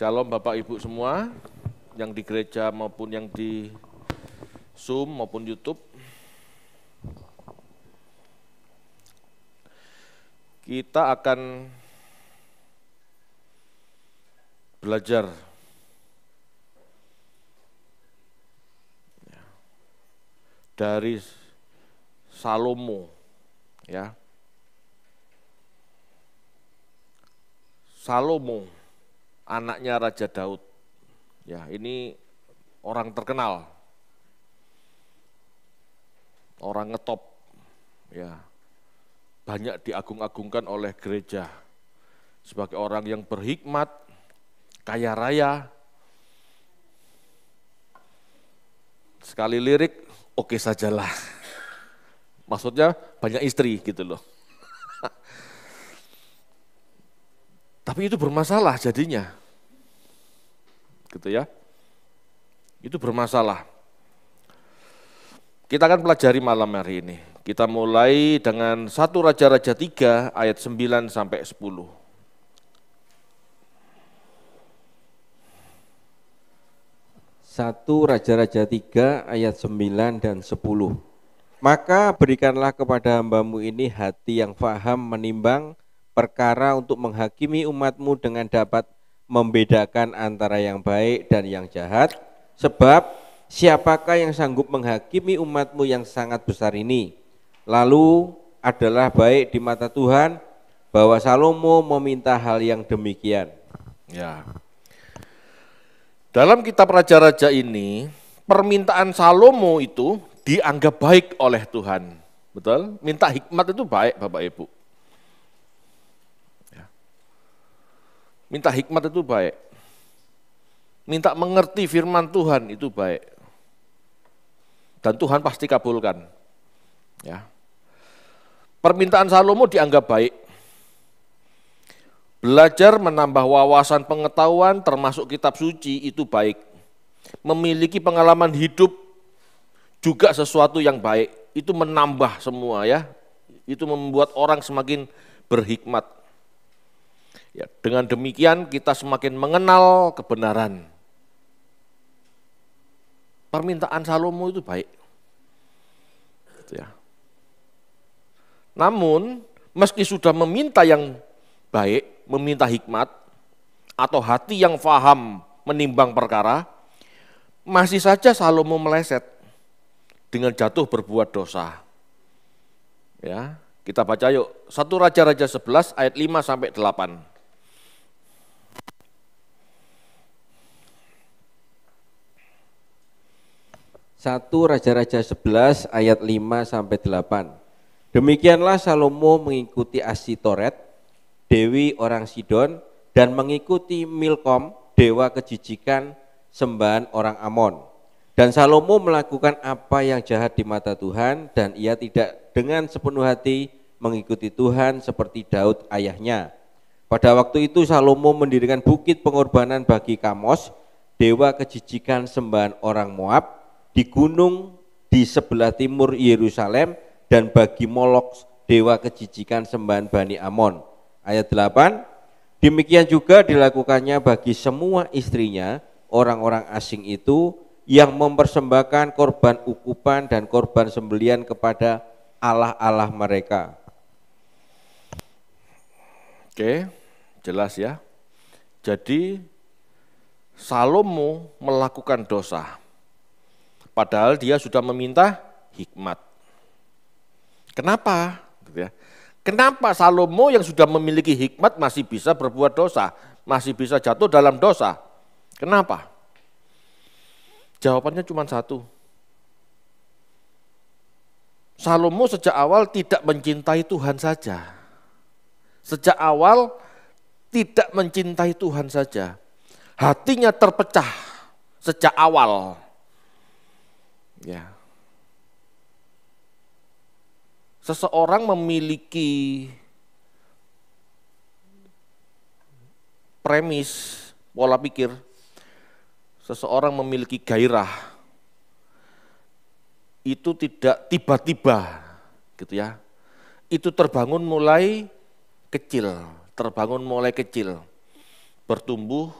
Shalom Bapak Ibu semua, yang di gereja maupun yang di Zoom maupun YouTube. Kita akan belajar dari Salomo ya. Salomo anaknya Raja Daud. Ya, ini orang terkenal. Orang ngetop. Ya. Banyak diagung-agungkan oleh gereja sebagai orang yang berhikmat, kaya raya. Sekali lirik, oke okay sajalah. Maksudnya banyak istri gitu loh. Tapi itu bermasalah jadinya. Gitu ya. Itu bermasalah. Kita akan pelajari malam hari ini. Kita mulai dengan satu Raja-Raja 3 ayat 9 sampai 10. Satu Raja-Raja 3 ayat 9 dan 10. Maka berikanlah kepada hambamu ini hati yang faham menimbang perkara untuk menghakimi umatmu dengan dapat membedakan antara yang baik dan yang jahat, sebab siapakah yang sanggup menghakimi umatmu yang sangat besar ini? Lalu adalah baik di mata Tuhan bahwa Salomo meminta hal yang demikian. Ya. Dalam kitab raja-raja ini, permintaan Salomo itu dianggap baik oleh Tuhan. Betul? Minta hikmat itu baik Bapak Ibu. Minta hikmat itu baik. Minta mengerti firman Tuhan itu baik. Dan Tuhan pasti kabulkan. Ya. Permintaan Salomo dianggap baik. Belajar menambah wawasan pengetahuan termasuk kitab suci itu baik. Memiliki pengalaman hidup juga sesuatu yang baik. Itu menambah semua ya. Itu membuat orang semakin berhikmat. Ya, dengan demikian kita semakin mengenal kebenaran. Permintaan Salomo itu baik. Gitu ya. Namun, meski sudah meminta yang baik, meminta hikmat, atau hati yang faham menimbang perkara, masih saja Salomo meleset dengan jatuh berbuat dosa. Ya, kita baca yuk. Satu Raja-Raja 11 ayat 5 sampai 8. Satu Raja-Raja 11 ayat 5 sampai 8. Demikianlah Salomo mengikuti Asitoret, dewi orang Sidon, dan mengikuti Milkom, dewa kejijikan sembahan orang Amon. Dan Salomo melakukan apa yang jahat di mata Tuhan, dan ia tidak dengan sepenuh hati mengikuti Tuhan seperti Daud ayahnya. Pada waktu itu Salomo mendirikan bukit pengorbanan bagi Kamos, dewa kejijikan sembahan orang Moab, di gunung di sebelah timur Yerusalem dan bagi Molok dewa kejijikan sembahan Bani Amon. Ayat 8, demikian juga dilakukannya bagi semua istrinya orang-orang asing itu yang mempersembahkan korban ukupan dan korban sembelian kepada Allah-Allah mereka. Oke, jelas ya. Jadi Salomo melakukan dosa. Padahal dia sudah meminta hikmat. Kenapa? Gitu ya. Kenapa Salomo yang sudah memiliki hikmat masih bisa berbuat dosa, masih bisa jatuh dalam dosa? Kenapa? Jawabannya cuma satu. Salomo sejak awal tidak mencintai Tuhan saja. Sejak awal tidak mencintai Tuhan saja. Hatinya terpecah sejak awal. Ya. Seseorang memiliki premis, pola pikir, seseorang memiliki gairah, itu tidak tiba-tiba gitu ya. Itu terbangun mulai kecil, terbangun mulai kecil, bertumbuh,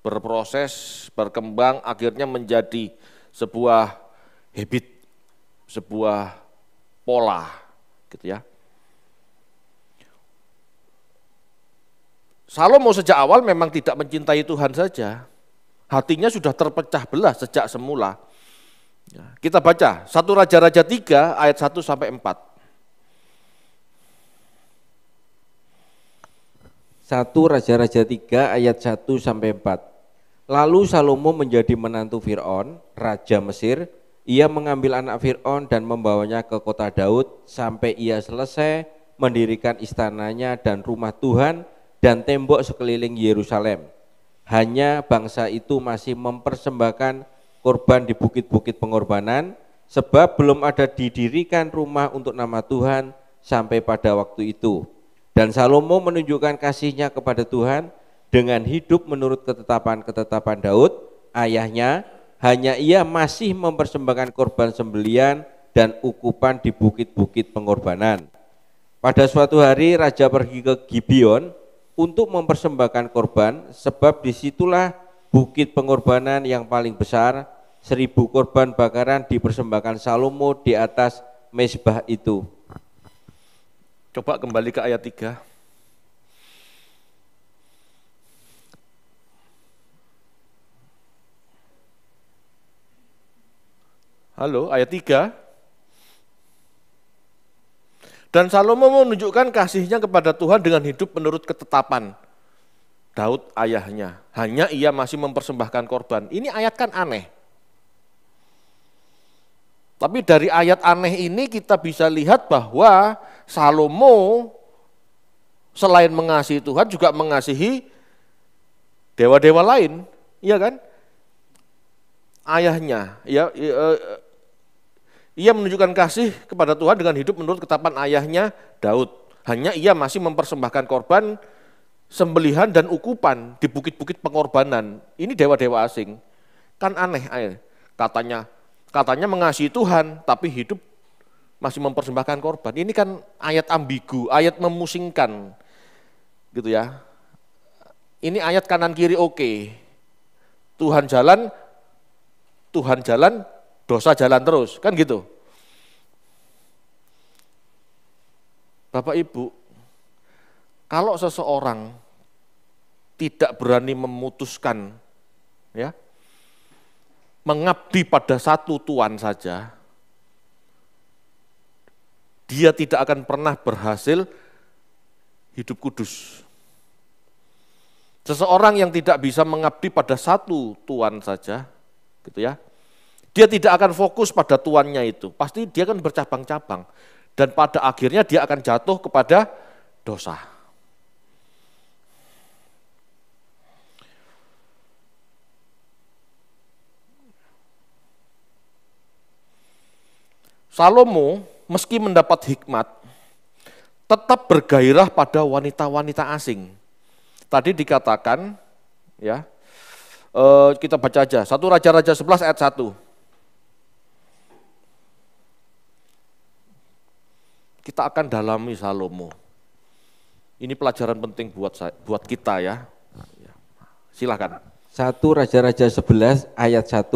berproses, berkembang, akhirnya menjadi sebuah habit, sebuah pola, gitu ya. Salomo sejak awal memang tidak mencintai Tuhan saja, hatinya sudah terpecah belah sejak semula. Ya, kita baca satu Raja-Raja 3 ayat 1 sampai 4. Satu Raja-Raja 3 ayat 1 sampai 4. Lalu Salomo menjadi menantu Fir'aun, Raja Mesir. Ia mengambil anak Fir'aun dan membawanya ke kota Daud sampai ia selesai mendirikan istananya dan rumah Tuhan dan tembok sekeliling Yerusalem. Hanya bangsa itu masih mempersembahkan korban di bukit-bukit pengorbanan, sebab belum ada didirikan rumah untuk nama Tuhan sampai pada waktu itu. Dan Salomo menunjukkan kasihnya kepada Tuhan dengan hidup menurut ketetapan-ketetapan Daud, ayahnya, hanya ia masih mempersembahkan korban sembelian dan ukupan di bukit-bukit pengorbanan. Pada suatu hari raja pergi ke Gibeon untuk mempersembahkan korban, sebab di situlah bukit pengorbanan yang paling besar, seribu korban bakaran dipersembahkan Salomo di atas mesbah itu. Coba kembali ke ayat 3. Halo, ayat 3. Dan Salomo menunjukkan kasihnya kepada Tuhan dengan hidup menurut ketetapan Daud ayahnya. Hanya ia masih mempersembahkan korban. Ini ayat kan aneh. Tapi dari ayat aneh ini kita bisa lihat bahwa Salomo selain mengasihi Tuhan juga mengasihi dewa-dewa lain, iya kan? Ayahnya, ya, ya ia menunjukkan kasih kepada Tuhan dengan hidup menurut ketetapan ayahnya Daud. Hanya ia masih mempersembahkan korban sembelihan dan ukupan di bukit-bukit pengorbanan. Ini dewa-dewa asing. Kan aneh katanya katanya mengasihi Tuhan tapi hidup masih mempersembahkan korban. Ini kan ayat ambigu, ayat memusingkan. Gitu ya. Ini ayat kanan kiri oke. Tuhan jalan Tuhan jalan dosa jalan terus, kan gitu. Bapak Ibu, kalau seseorang tidak berani memutuskan ya mengabdi pada satu tuan saja, dia tidak akan pernah berhasil hidup kudus. Seseorang yang tidak bisa mengabdi pada satu tuan saja, gitu ya, dia tidak akan fokus pada tuannya itu. Pasti dia akan bercabang-cabang. Dan pada akhirnya dia akan jatuh kepada dosa. Salomo meski mendapat hikmat, tetap bergairah pada wanita-wanita asing. Tadi dikatakan, ya, eh, kita baca aja, satu Raja-Raja 11 ayat 1. Kita akan dalami Salomo. Ini pelajaran penting buat saya, buat kita ya. Silakan. Satu Raja-Raja 11 ayat 1.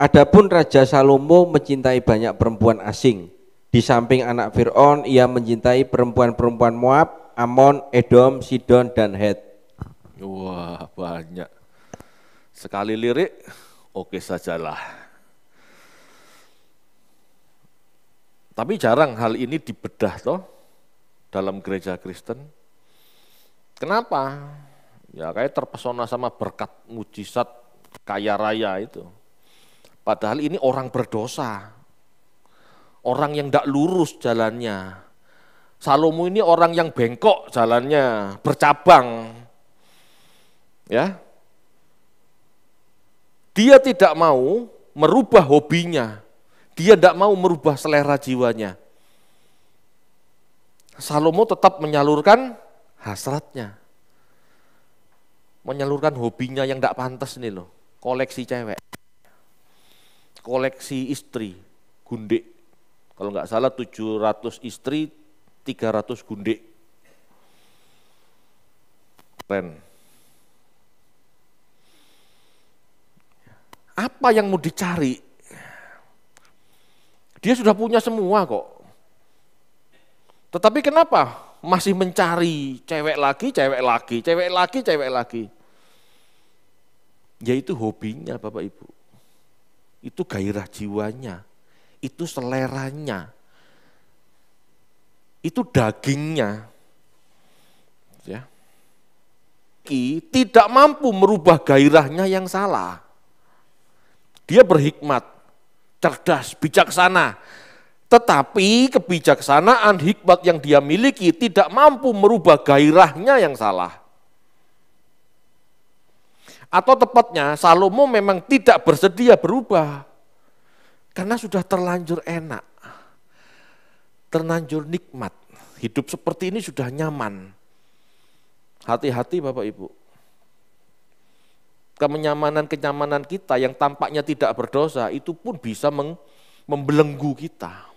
Adapun Raja Salomo mencintai banyak perempuan asing. Di samping anak Fir'aun, ia mencintai perempuan-perempuan Moab, Amon, Edom, Sidon, dan Het. Wah banyak. Sekali lirik, oke sajalah. Tapi jarang hal ini dibedah toh dalam gereja Kristen. Kenapa? Ya kayak terpesona sama berkat mujizat kaya raya itu. Padahal ini orang berdosa. Orang yang tidak lurus jalannya. Salomo ini orang yang bengkok jalannya, bercabang. Ya. Dia tidak mau merubah hobinya, dia tidak mau merubah selera jiwanya. Salomo tetap menyalurkan hasratnya. Menyalurkan hobinya yang tidak pantas nih loh. Koleksi cewek. Koleksi istri, gundik. Kalau nggak salah 700 istri, 300 gundik. Keren. apa yang mau dicari? Dia sudah punya semua kok. Tetapi kenapa masih mencari cewek lagi, cewek lagi, cewek lagi, cewek lagi? Yaitu hobinya Bapak Ibu. Itu gairah jiwanya, itu seleranya, itu dagingnya. Ya. Tidak mampu merubah gairahnya yang salah. Dia berhikmat, cerdas, bijaksana. Tetapi kebijaksanaan hikmat yang dia miliki tidak mampu merubah gairahnya yang salah. Atau tepatnya Salomo memang tidak bersedia berubah. Karena sudah terlanjur enak. Terlanjur nikmat. Hidup seperti ini sudah nyaman. Hati-hati Bapak Ibu kenyamanan-kenyamanan kita yang tampaknya tidak berdosa itu pun bisa membelenggu kita.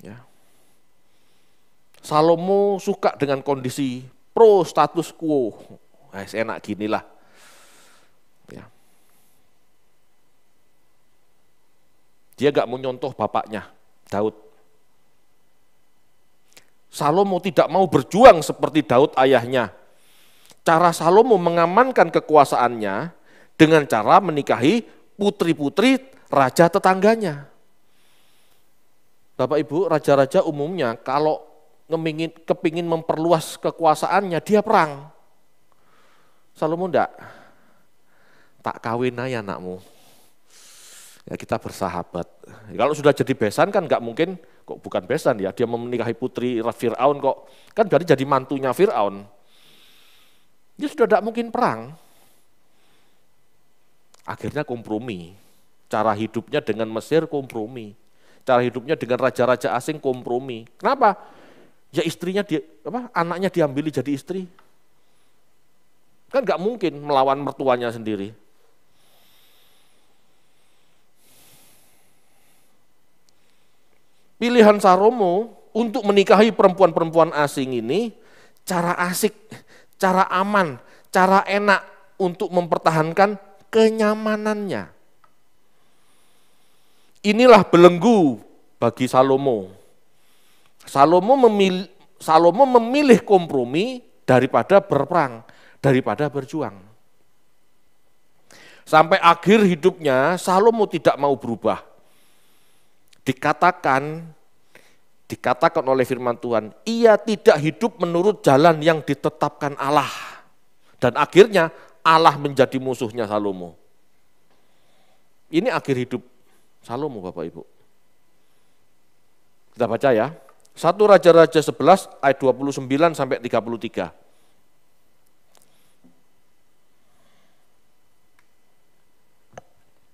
Ya. Salomo suka dengan kondisi pro status quo. Nah, enak ginilah. Ya. Dia gak mau nyontoh bapaknya, Daud. Salomo tidak mau berjuang seperti Daud ayahnya, cara Salomo mengamankan kekuasaannya dengan cara menikahi putri-putri raja tetangganya. Bapak Ibu, raja-raja umumnya kalau ngemingin, kepingin memperluas kekuasaannya, dia perang. Salomo enggak. Tak kawin aja anakmu. Ya kita bersahabat. Kalau sudah jadi besan kan enggak mungkin, kok bukan besan ya, dia menikahi putri Fir'aun kok. Kan berarti jadi mantunya Fir'aun. Dia sudah tidak mungkin perang. Akhirnya kompromi. Cara hidupnya dengan Mesir kompromi. Cara hidupnya dengan raja-raja asing kompromi. Kenapa? Ya istrinya dia, apa, anaknya diambil jadi istri. Kan nggak mungkin melawan mertuanya sendiri. Pilihan Saromo untuk menikahi perempuan-perempuan asing ini cara asik cara aman, cara enak untuk mempertahankan kenyamanannya. Inilah belenggu bagi Salomo. Salomo memilih, Salomo memilih kompromi daripada berperang, daripada berjuang. Sampai akhir hidupnya Salomo tidak mau berubah. Dikatakan dikatakan oleh firman Tuhan, ia tidak hidup menurut jalan yang ditetapkan Allah. Dan akhirnya Allah menjadi musuhnya Salomo. Ini akhir hidup Salomo Bapak Ibu. Kita baca ya. Satu Raja-Raja 11 ayat 29 sampai 33.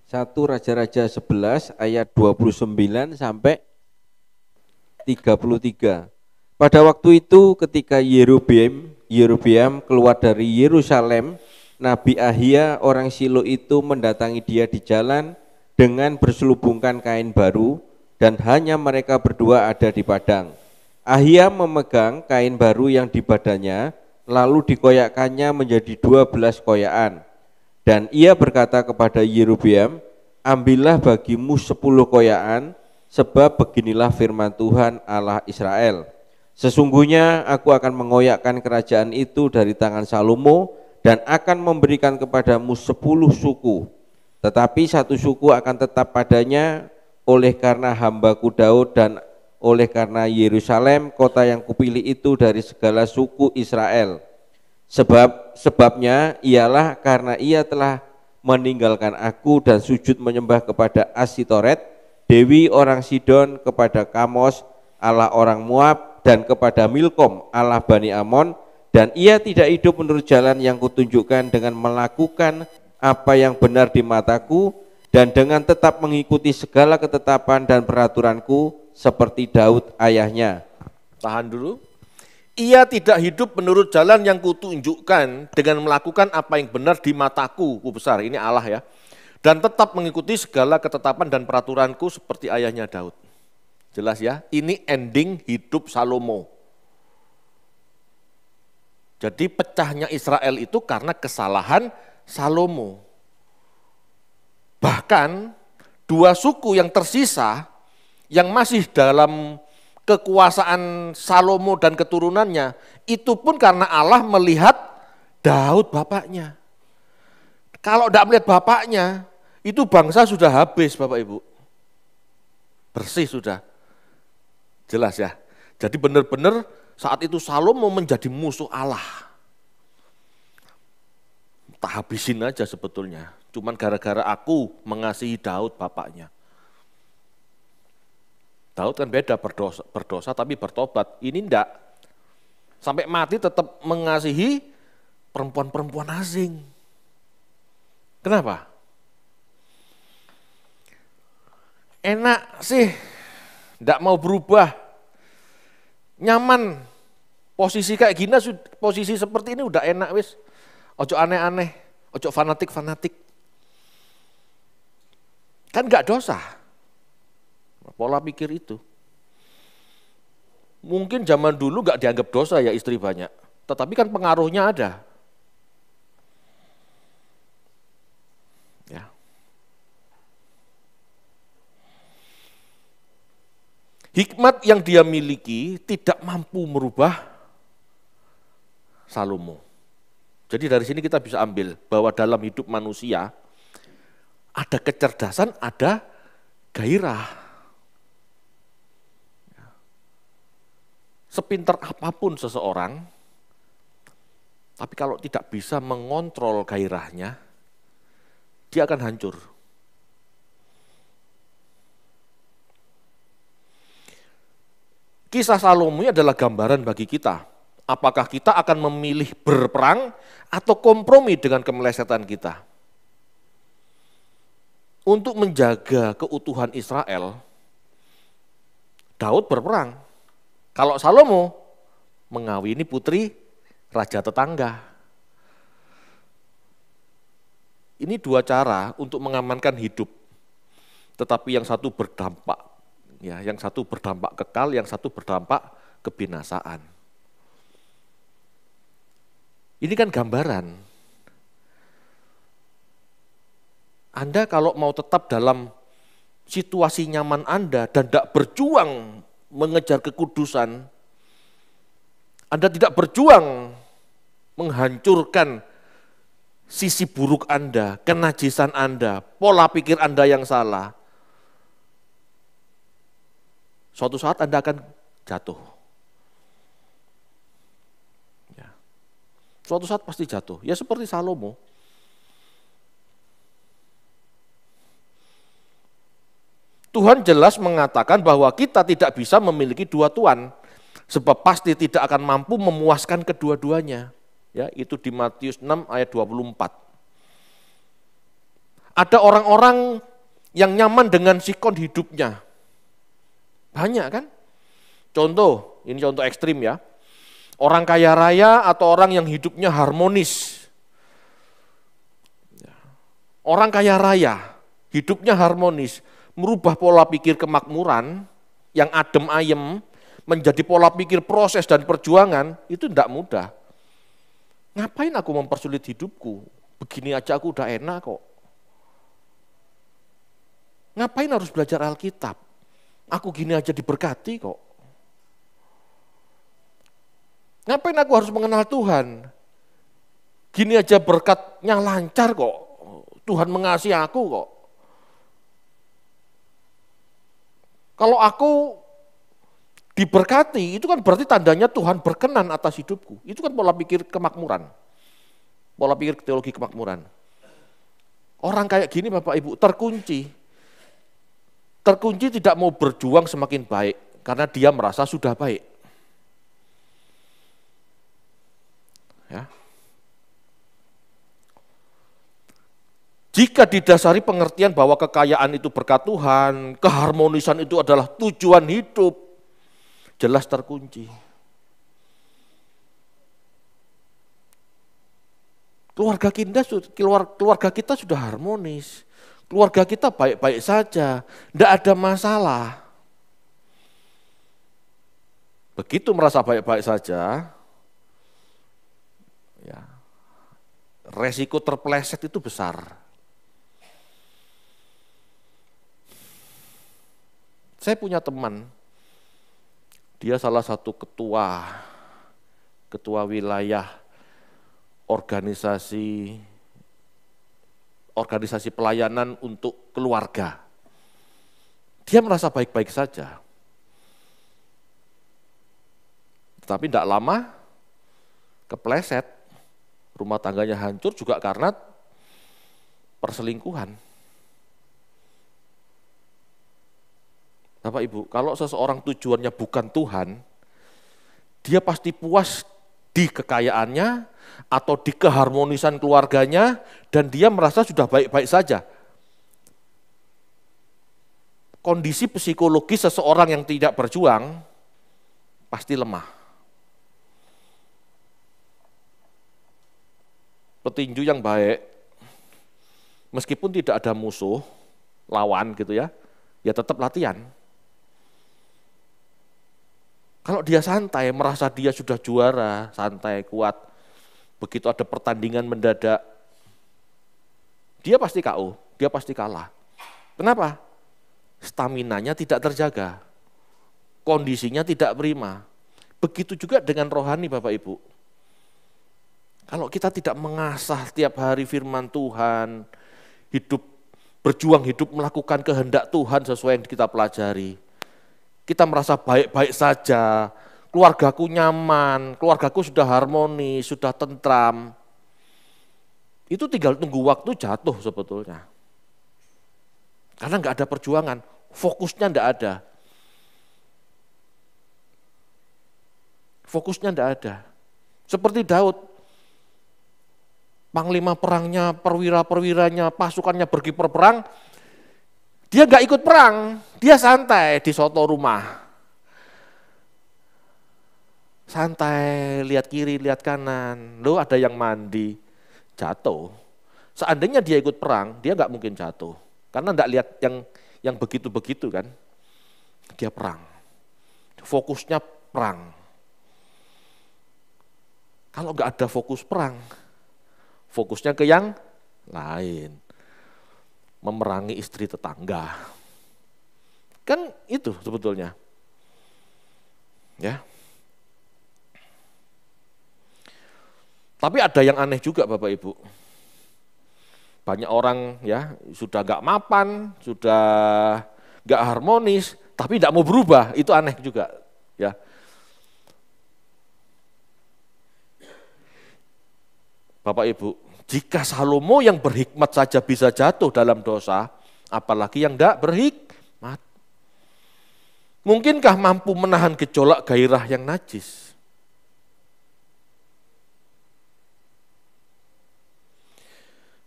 Satu Raja-Raja 11 ayat 29 sampai 33. Pada waktu itu ketika Yerobeam, Yerobeam keluar dari Yerusalem, Nabi Ahia orang Silo itu mendatangi dia di jalan dengan berselubungkan kain baru dan hanya mereka berdua ada di padang. Ahia memegang kain baru yang di badannya, lalu dikoyakkannya menjadi dua belas koyakan. Dan ia berkata kepada Yerobeam, ambillah bagimu sepuluh koyakan, Sebab beginilah firman Tuhan Allah Israel. Sesungguhnya aku akan mengoyakkan kerajaan itu dari tangan Salomo dan akan memberikan kepadamu sepuluh suku. Tetapi satu suku akan tetap padanya oleh karena hambaku Daud dan oleh karena Yerusalem kota yang kupilih itu dari segala suku Israel. Sebab sebabnya ialah karena ia telah meninggalkan aku dan sujud menyembah kepada Asitoret Dewi orang Sidon kepada Kamos Allah orang Moab dan kepada Milkom Allah Bani Amon dan ia tidak hidup menurut jalan yang kutunjukkan dengan melakukan apa yang benar di mataku dan dengan tetap mengikuti segala ketetapan dan peraturanku seperti Daud ayahnya. Tahan dulu. Ia tidak hidup menurut jalan yang kutunjukkan dengan melakukan apa yang benar di mataku. ku besar, ini Allah ya dan tetap mengikuti segala ketetapan dan peraturanku seperti ayahnya Daud. Jelas ya, ini ending hidup Salomo. Jadi pecahnya Israel itu karena kesalahan Salomo. Bahkan dua suku yang tersisa yang masih dalam kekuasaan Salomo dan keturunannya, itu pun karena Allah melihat Daud bapaknya. Kalau tidak melihat bapaknya, itu bangsa sudah habis Bapak Ibu. Bersih sudah. Jelas ya. Jadi benar-benar saat itu Salomo menjadi musuh Allah. Tak habisin aja sebetulnya. Cuman gara-gara aku mengasihi Daud bapaknya. Daud kan beda berdosa, berdosa tapi bertobat. Ini enggak. Sampai mati tetap mengasihi perempuan-perempuan asing. Kenapa? Enak sih, enggak mau berubah nyaman. Posisi kayak gini, posisi seperti ini udah enak wis. Ojo aneh-aneh, ojo fanatik-fanatik. Kan nggak dosa. Pola pikir itu. Mungkin zaman dulu nggak dianggap dosa ya istri banyak, tetapi kan pengaruhnya ada. Hikmat yang dia miliki tidak mampu merubah Salomo. Jadi dari sini kita bisa ambil bahwa dalam hidup manusia ada kecerdasan, ada gairah. Sepinter apa pun seseorang, tapi kalau tidak bisa mengontrol gairahnya, dia akan hancur. Kisah Salomo ini adalah gambaran bagi kita. Apakah kita akan memilih berperang atau kompromi dengan kemelesetan kita? Untuk menjaga keutuhan Israel, Daud berperang. Kalau Salomo mengawini putri raja tetangga. Ini dua cara untuk mengamankan hidup. Tetapi yang satu berdampak Ya, yang satu berdampak kekal, yang satu berdampak kebinasaan. Ini kan gambaran. Anda kalau mau tetap dalam situasi nyaman Anda dan tidak berjuang mengejar kekudusan, Anda tidak berjuang menghancurkan sisi buruk Anda, kenajisan Anda, pola pikir Anda yang salah, Suatu saat Anda akan jatuh. Ya. Suatu saat pasti jatuh. Ya seperti Salomo. Tuhan jelas mengatakan bahwa kita tidak bisa memiliki dua tuan, sebab pasti tidak akan mampu memuaskan kedua-duanya. Ya, itu di Matius 6 ayat 24. Ada orang-orang yang nyaman dengan sikon hidupnya. Banyak kan? Contoh, ini contoh ekstrim ya. Orang kaya raya atau orang yang hidupnya harmonis. Ya. Orang kaya raya, hidupnya harmonis, merubah pola pikir kemakmuran yang adem ayem menjadi pola pikir proses dan perjuangan, itu tidak mudah. Ngapain aku mempersulit hidupku? Begini aja aku udah enak kok. Ngapain harus belajar Alkitab? Aku gini aja diberkati kok. Ngapain aku harus mengenal Tuhan? Gini aja berkatnya lancar kok. Tuhan mengasihi aku kok. Kalau aku diberkati, itu kan berarti tandanya Tuhan berkenan atas hidupku. Itu kan pola pikir kemakmuran. Pola pikir teologi kemakmuran. Orang kayak gini Bapak Ibu terkunci terkunci tidak mau berjuang semakin baik karena dia merasa sudah baik. Ya. Jika didasari pengertian bahwa kekayaan itu berkat Tuhan, keharmonisan itu adalah tujuan hidup, jelas terkunci. Keluarga kita, keluarga kita sudah harmonis keluarga kita baik-baik saja, tidak ada masalah. Begitu merasa baik-baik saja, ya, resiko terpleset itu besar. Saya punya teman, dia salah satu ketua, ketua wilayah organisasi organisasi pelayanan untuk keluarga. Dia merasa baik-baik saja. Tetapi tidak lama, kepleset, rumah tangganya hancur juga karena perselingkuhan. Bapak Ibu, kalau seseorang tujuannya bukan Tuhan, dia pasti puas di kekayaannya atau di keharmonisan keluarganya dan dia merasa sudah baik-baik saja. Kondisi psikologis seseorang yang tidak berjuang pasti lemah. Petinju yang baik, meskipun tidak ada musuh, lawan gitu ya, ya tetap latihan. Kalau dia santai, merasa dia sudah juara, santai, kuat, begitu ada pertandingan mendadak, dia pasti KO, dia pasti kalah. Kenapa? Staminanya tidak terjaga, kondisinya tidak prima. Begitu juga dengan rohani Bapak Ibu. Kalau kita tidak mengasah tiap hari firman Tuhan, hidup berjuang hidup melakukan kehendak Tuhan sesuai yang kita pelajari, kita merasa baik-baik saja, keluargaku nyaman, keluargaku sudah harmoni, sudah tentram. Itu tinggal tunggu waktu jatuh sebetulnya. Karena nggak ada perjuangan, fokusnya nggak ada. Fokusnya nggak ada. Seperti Daud, panglima perangnya, perwira-perwiranya, pasukannya pergi perang, dia nggak ikut perang, dia santai di soto rumah. Santai, lihat kiri, lihat kanan. Lo ada yang mandi, jatuh. Seandainya dia ikut perang, dia nggak mungkin jatuh. Karena nggak lihat yang yang begitu-begitu kan. Dia perang. Fokusnya perang. Kalau nggak ada fokus perang, fokusnya ke yang lain memerangi istri tetangga. Kan itu sebetulnya. Ya. Tapi ada yang aneh juga Bapak Ibu. Banyak orang ya sudah gak mapan, sudah gak harmonis, tapi tidak mau berubah, itu aneh juga. Ya. Bapak Ibu, jika Salomo yang berhikmat saja bisa jatuh dalam dosa, apalagi yang tidak berhikmat. Mungkinkah mampu menahan gejolak gairah yang najis?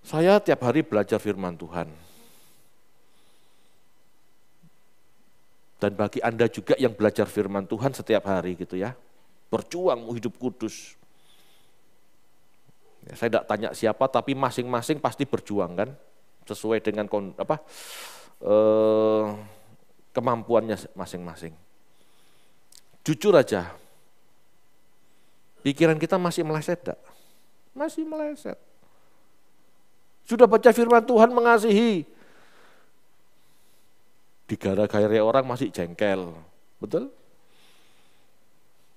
Saya tiap hari belajar firman Tuhan. Dan bagi Anda juga yang belajar firman Tuhan setiap hari gitu ya. Berjuang hidup kudus. Ya, saya tidak tanya siapa, tapi masing-masing pasti berjuang kan, sesuai dengan apa eh, kemampuannya masing-masing. Jujur aja, pikiran kita masih meleset tidak? Masih meleset. Sudah baca firman Tuhan mengasihi, digara-gara orang masih jengkel, betul?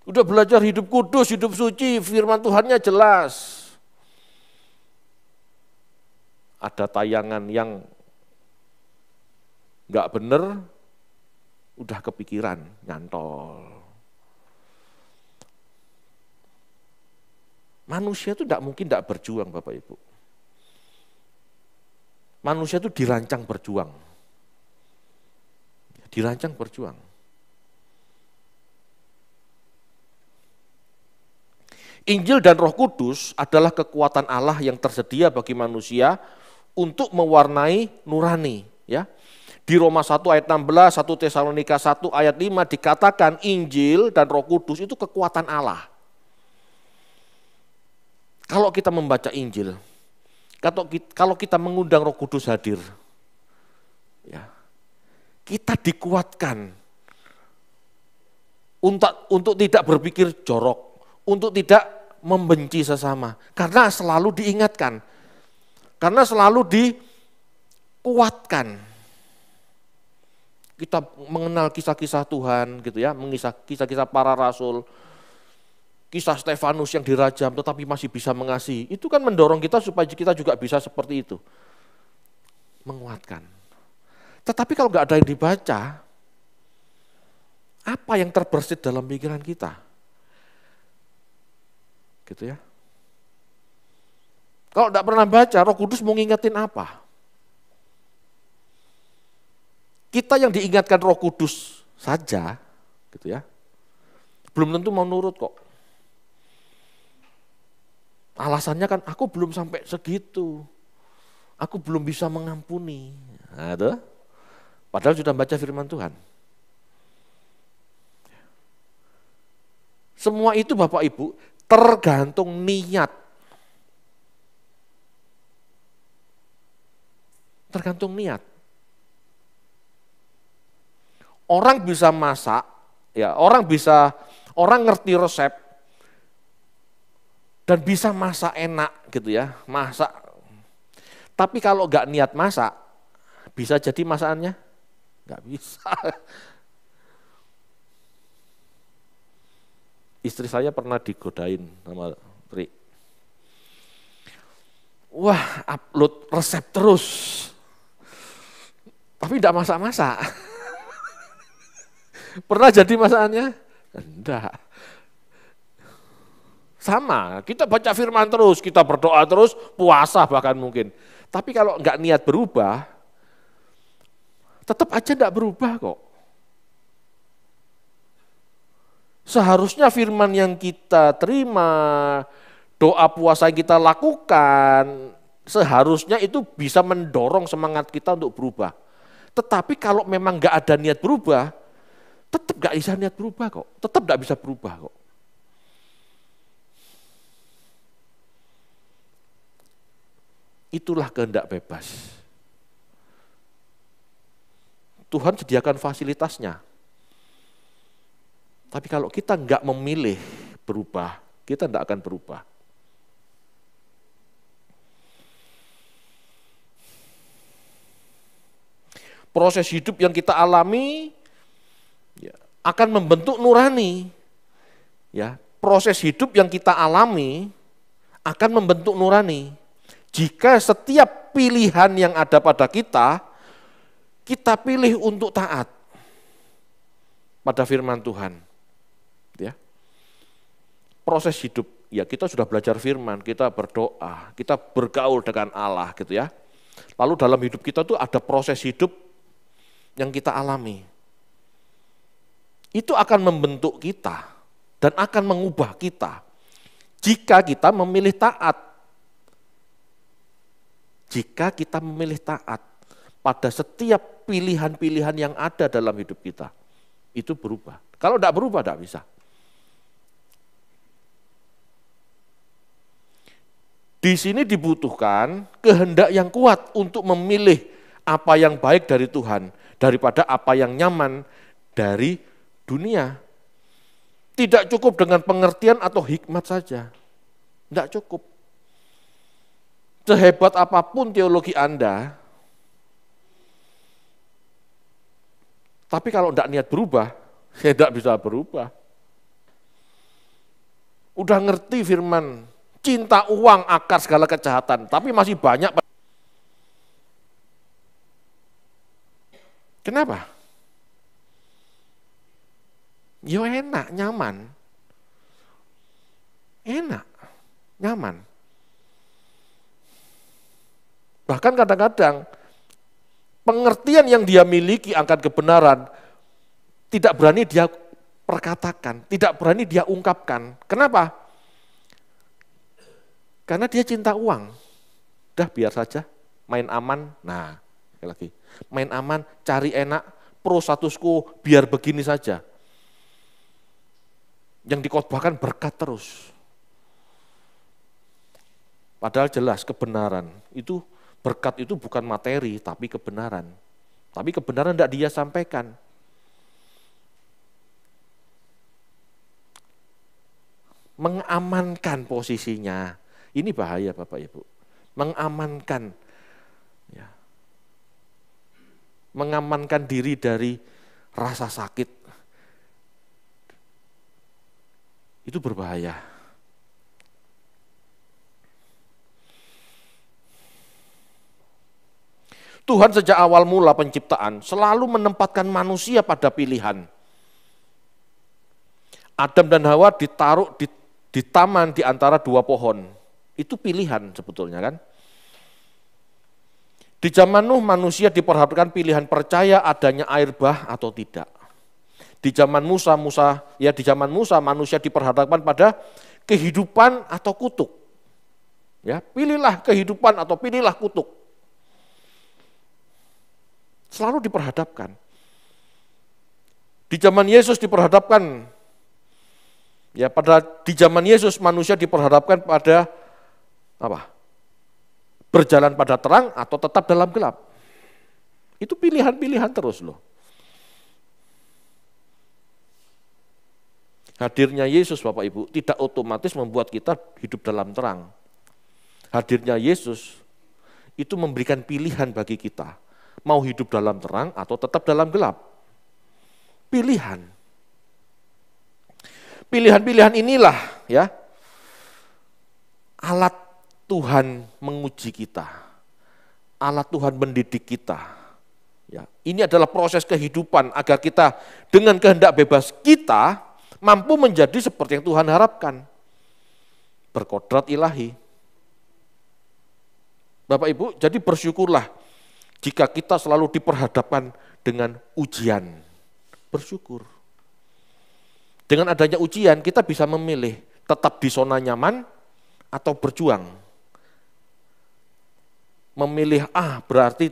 Udah belajar hidup kudus, hidup suci, firman Tuhannya jelas ada tayangan yang nggak bener, udah kepikiran, nyantol. Manusia itu tidak mungkin tidak berjuang Bapak Ibu. Manusia itu dirancang berjuang. Dirancang berjuang. Injil dan Roh Kudus adalah kekuatan Allah yang tersedia bagi manusia untuk mewarnai nurani ya. Di Roma 1 ayat 16, 1 Tesalonika 1 ayat 5 dikatakan Injil dan Roh Kudus itu kekuatan Allah. Kalau kita membaca Injil, kalau kita mengundang Roh Kudus hadir, ya, kita dikuatkan untuk untuk tidak berpikir jorok, untuk tidak membenci sesama, karena selalu diingatkan karena selalu dikuatkan. Kita mengenal kisah-kisah Tuhan gitu ya, kisah-kisah para rasul, kisah Stefanus yang dirajam tetapi masih bisa mengasihi. Itu kan mendorong kita supaya kita juga bisa seperti itu. Menguatkan. Tetapi kalau nggak ada yang dibaca, apa yang terbersit dalam pikiran kita? Gitu ya. Kalau tidak pernah baca, Roh Kudus mau ngingetin apa? Kita yang diingatkan Roh Kudus saja, gitu ya, belum tentu mau nurut kok. Alasannya kan aku belum sampai segitu, aku belum bisa mengampuni. Nah, itu. Padahal sudah baca firman Tuhan. Semua itu Bapak Ibu tergantung niat. Tergantung niat. Orang bisa masak, ya orang bisa, orang ngerti resep, dan bisa masak enak gitu ya, masak. Tapi kalau nggak niat masak, bisa jadi masakannya nggak bisa. Istri saya pernah digodain sama Tri. Wah, upload resep terus. Tapi tidak masak-masak. Pernah jadi masakannya? Enggak. Sama, kita baca firman terus, kita berdoa terus, puasa bahkan mungkin. Tapi kalau enggak niat berubah, tetap aja enggak berubah kok. Seharusnya firman yang kita terima, doa puasa yang kita lakukan, seharusnya itu bisa mendorong semangat kita untuk berubah. Tetapi kalau memang enggak ada niat berubah, tetap gak bisa niat berubah kok, tetap gak bisa berubah kok. Itulah kehendak bebas. Tuhan sediakan fasilitasnya. Tapi kalau kita nggak memilih berubah, kita tidak akan berubah. Proses hidup yang kita alami akan membentuk nurani. Ya, proses hidup yang kita alami akan membentuk nurani. Jika setiap pilihan yang ada pada kita, kita pilih untuk taat pada firman Tuhan. Ya. Proses hidup, ya kita sudah belajar firman, kita berdoa, kita bergaul dengan Allah gitu ya. Lalu dalam hidup kita tuh ada proses hidup yang kita alami itu akan membentuk kita dan akan mengubah kita jika kita memilih taat. Jika kita memilih taat pada setiap pilihan-pilihan yang ada dalam hidup kita, itu berubah. Kalau tidak berubah, tidak bisa. Di sini dibutuhkan kehendak yang kuat untuk memilih apa yang baik dari Tuhan daripada apa yang nyaman dari dunia. Tidak cukup dengan pengertian atau hikmat saja. Tidak cukup. Sehebat apa pun teologi Anda, tapi kalau tidak niat berubah, saya tidak bisa berubah. Udah ngerti firman, cinta uang akar segala kejahatan, tapi masih banyak. Kenapa? Ya enak, nyaman. Enak, nyaman. Bahkan kadang-kadang pengertian yang dia miliki akan kebenaran tidak berani dia perkatakan, tidak berani dia ungkapkan. Kenapa? Karena dia cinta uang. Dah biar saja, main aman. Nah, lagi, main aman, cari enak, pro status quo, biar begini saja yang dikotbahkan berkat terus. Padahal jelas kebenaran itu berkat itu bukan materi tapi kebenaran. Tapi kebenaran tidak dia sampaikan. Mengamankan posisinya. Ini bahaya Bapak Ibu. Mengamankan. Ya. mengamankan diri dari rasa sakit. Itu berbahaya. Tuhan sejak awal mula penciptaan selalu menempatkan manusia pada pilihan. Adam dan Hawa ditaruh di, di taman di antara dua pohon. Itu pilihan sebetulnya kan. Di zaman Nuh manusia diperhatikan pilihan percaya adanya air bah atau tidak. Di zaman Musa, Musa ya di zaman Musa manusia diperhadapkan pada kehidupan atau kutuk. Ya, pilihlah kehidupan atau pilihlah kutuk. Selalu diperhadapkan. Di zaman Yesus diperhadapkan ya pada di zaman Yesus manusia diperhadapkan pada apa? Berjalan pada terang atau tetap dalam gelap. Itu pilihan-pilihan terus loh. Hadirnya Yesus Bapak Ibu tidak otomatis membuat kita hidup dalam terang. Hadirnya Yesus itu memberikan pilihan bagi kita. Mau hidup dalam terang atau tetap dalam gelap. Pilihan. Pilihan-pilihan inilah ya alat Tuhan menguji kita. Alat Tuhan mendidik kita. Ya, ini adalah proses kehidupan agar kita dengan kehendak bebas kita mampu menjadi seperti yang Tuhan harapkan. Berkodrat ilahi. Bapak Ibu, jadi bersyukurlah jika kita selalu diperhadapkan dengan ujian. Bersyukur. Dengan adanya ujian kita bisa memilih tetap di zona nyaman atau berjuang. Memilih A berarti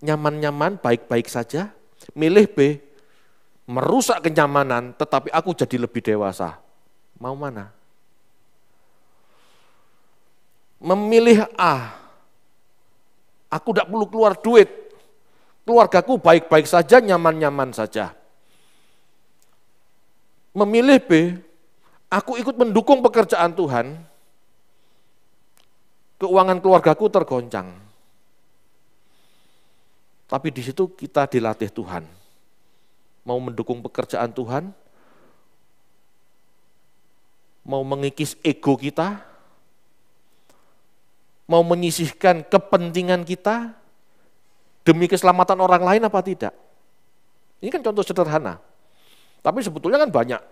nyaman-nyaman, baik-baik saja. Milih B merusak kenyamanan, tetapi aku jadi lebih dewasa. Mau mana? Memilih A, aku tidak perlu keluar duit, keluargaku baik-baik saja, nyaman-nyaman saja. Memilih B, aku ikut mendukung pekerjaan Tuhan, keuangan keluargaku tergoncang. Tapi di situ kita dilatih Tuhan mau mendukung pekerjaan Tuhan, mau mengikis ego kita, mau menyisihkan kepentingan kita demi keselamatan orang lain apa tidak? Ini kan contoh sederhana. Tapi sebetulnya kan banyak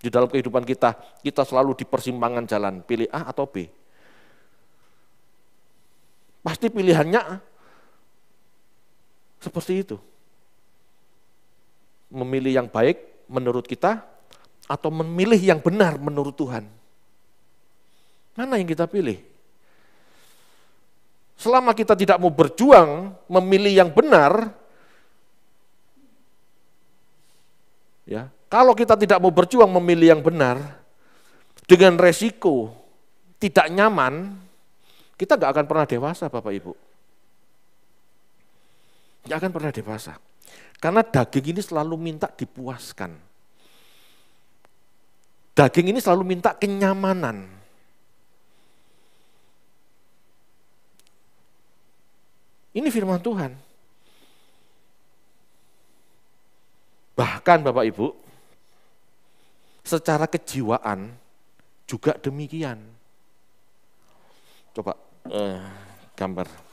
di dalam kehidupan kita, kita selalu di persimpangan jalan, pilih A atau B. Pasti pilihannya seperti itu memilih yang baik menurut kita atau memilih yang benar menurut Tuhan? Mana yang kita pilih? Selama kita tidak mau berjuang memilih yang benar, ya, kalau kita tidak mau berjuang memilih yang benar dengan resiko tidak nyaman, kita nggak akan pernah dewasa, Bapak Ibu. Nggak akan pernah dewasa. Karena daging ini selalu minta dipuaskan. Daging ini selalu minta kenyamanan. Ini firman Tuhan. Bahkan Bapak Ibu, secara kejiwaan juga demikian. Coba eh, gambar.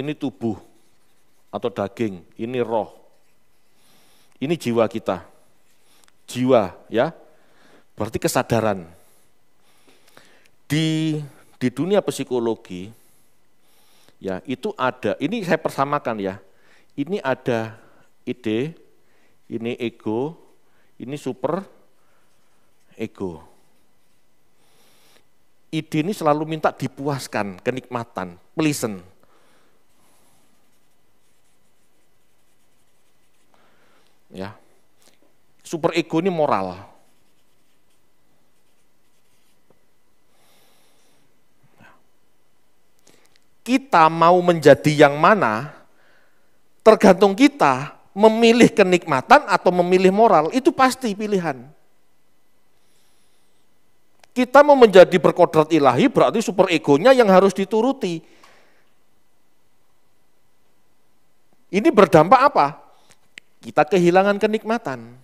Ini tubuh atau daging, ini roh. Ini jiwa kita. Jiwa ya. Berarti kesadaran. Di di dunia psikologi ya itu ada, ini saya persamakan ya. Ini ada ide, ini ego, ini super ego. Ide ini selalu minta dipuaskan, kenikmatan, pleasant Ya. Super ego ini moral. Kita mau menjadi yang mana, tergantung kita memilih kenikmatan atau memilih moral, itu pasti pilihan. Kita mau menjadi berkodrat ilahi berarti super egonya yang harus dituruti. Ini berdampak apa? Kita kehilangan kenikmatan.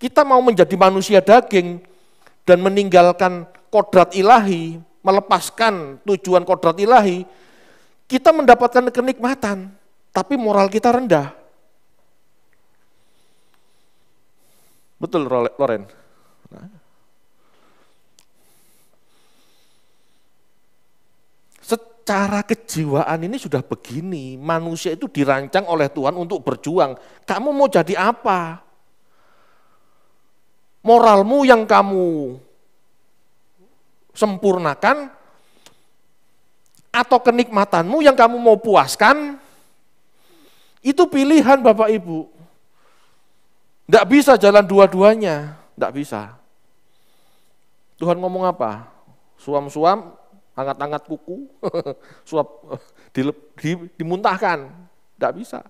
Kita mau menjadi manusia daging dan meninggalkan kodrat ilahi, melepaskan tujuan kodrat ilahi, kita mendapatkan kenikmatan, tapi moral kita rendah. Betul Loren? Nah. Secara kejiwaan ini sudah begini, manusia itu dirancang oleh Tuhan untuk berjuang. Kamu mau jadi apa? Moralmu yang kamu sempurnakan atau kenikmatanmu yang kamu mau puaskan, itu pilihan Bapak Ibu. Tidak bisa jalan dua-duanya, tidak bisa. Tuhan ngomong apa? Suam-suam, angkat-angkat kuku, suap di, di, dimuntahkan. Tidak bisa.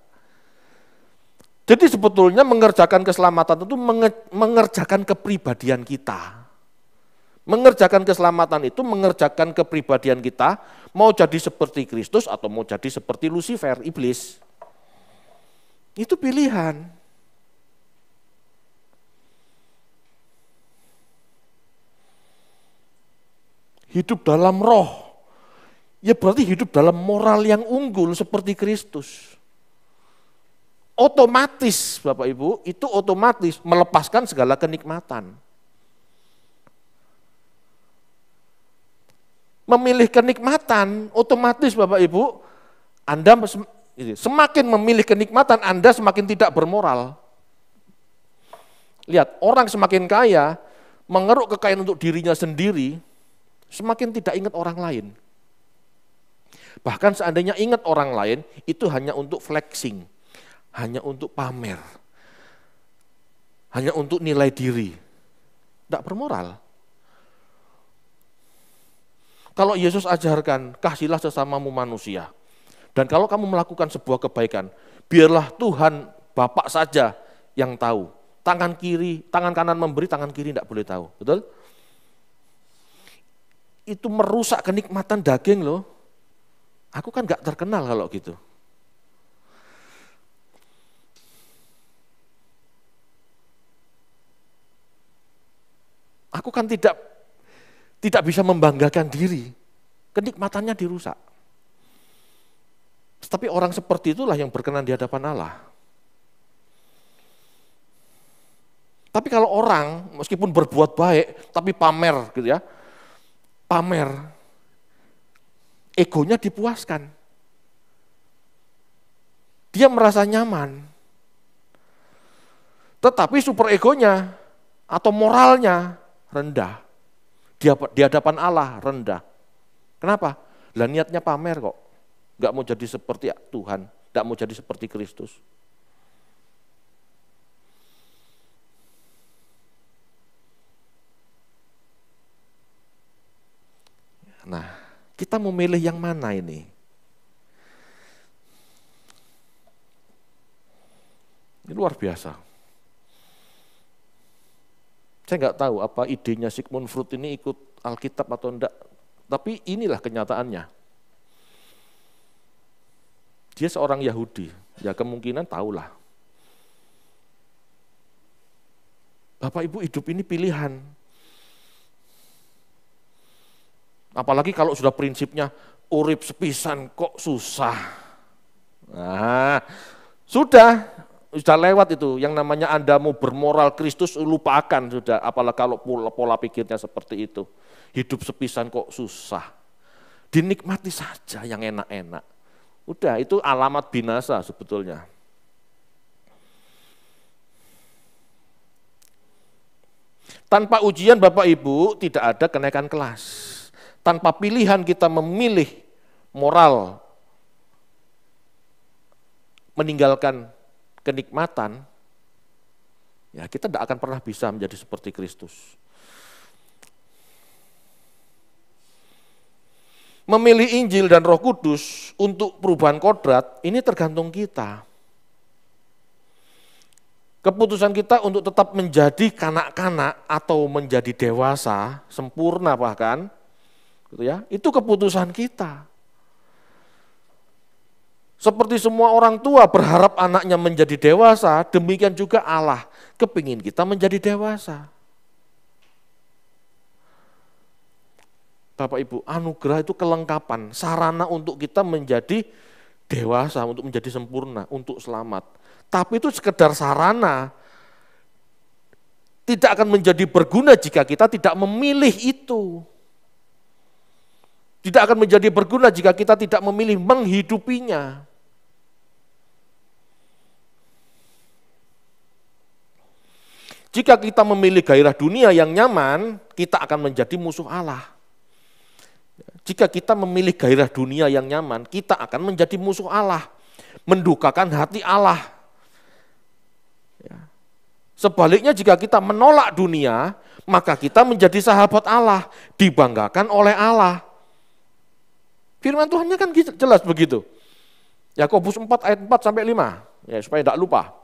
Jadi sebetulnya mengerjakan keselamatan itu mengerjakan kepribadian kita. Mengerjakan keselamatan itu mengerjakan kepribadian kita, mau jadi seperti Kristus atau mau jadi seperti Lucifer, iblis. Itu pilihan. hidup dalam roh, ya berarti hidup dalam moral yang unggul seperti Kristus. Otomatis Bapak Ibu, itu otomatis melepaskan segala kenikmatan. Memilih kenikmatan, otomatis Bapak Ibu, Anda semakin memilih kenikmatan, Anda semakin tidak bermoral. Lihat, orang semakin kaya, mengeruk kekayaan untuk dirinya sendiri, semakin tidak ingat orang lain. Bahkan seandainya ingat orang lain, itu hanya untuk flexing, hanya untuk pamer, hanya untuk nilai diri. Tidak bermoral. Kalau Yesus ajarkan, kasihlah sesamamu manusia. Dan kalau kamu melakukan sebuah kebaikan, biarlah Tuhan Bapak saja yang tahu. Tangan kiri, tangan kanan memberi, tangan kiri tidak boleh tahu. Betul? itu merusak kenikmatan daging loh. Aku kan gak terkenal kalau gitu. Aku kan tidak tidak bisa membanggakan diri. Kenikmatannya dirusak. Tapi orang seperti itulah yang berkenan di hadapan Allah. Tapi kalau orang meskipun berbuat baik tapi pamer gitu ya, pamer, egonya dipuaskan. Dia merasa nyaman. Tetapi super egonya atau moralnya rendah. Di hadapan Allah rendah. Kenapa? Lah niatnya pamer kok. Gak mau jadi seperti Tuhan, gak mau jadi seperti Kristus. Nah, kita memilih yang mana ini? Ini luar biasa. Saya nggak tahu apa idenya Sigmund Freud ini ikut Alkitab atau enggak, tapi inilah kenyataannya. Dia seorang Yahudi, ya kemungkinan tahulah. Bapak Ibu hidup ini pilihan, Apalagi kalau sudah prinsipnya urip sepisan kok susah. Nah, sudah, sudah lewat itu. Yang namanya Anda mau bermoral Kristus lupakan sudah. Apalagi kalau pola, pola pikirnya seperti itu. Hidup sepisan kok susah. Dinikmati saja yang enak-enak. Udah, itu alamat binasa sebetulnya. Tanpa ujian Bapak Ibu tidak ada kenaikan kelas tanpa pilihan kita memilih moral, meninggalkan kenikmatan, ya kita tidak akan pernah bisa menjadi seperti Kristus. Memilih Injil dan Roh Kudus untuk perubahan kodrat ini tergantung kita. Keputusan kita untuk tetap menjadi kanak-kanak atau menjadi dewasa, sempurna bahkan, gitu ya, itu keputusan kita. Seperti semua orang tua berharap anaknya menjadi dewasa, demikian juga Allah kepingin kita menjadi dewasa. Bapak Ibu, anugerah itu kelengkapan, sarana untuk kita menjadi dewasa, untuk menjadi sempurna, untuk selamat. Tapi itu sekedar sarana, tidak akan menjadi berguna jika kita tidak memilih itu. Tidak akan menjadi berguna jika kita tidak memilih menghidupinya. Jika kita memilih gairah dunia yang nyaman, kita akan menjadi musuh Allah. Jika kita memilih gairah dunia yang nyaman, kita akan menjadi musuh Allah, mendukakan hati Allah. Ya. Sebaliknya jika kita menolak dunia, maka kita menjadi sahabat Allah, dibanggakan oleh Allah. Firman Tuhannya kan gitu, jelas begitu. Yakobus 4 ayat 4 sampai 5, ya supaya tidak lupa.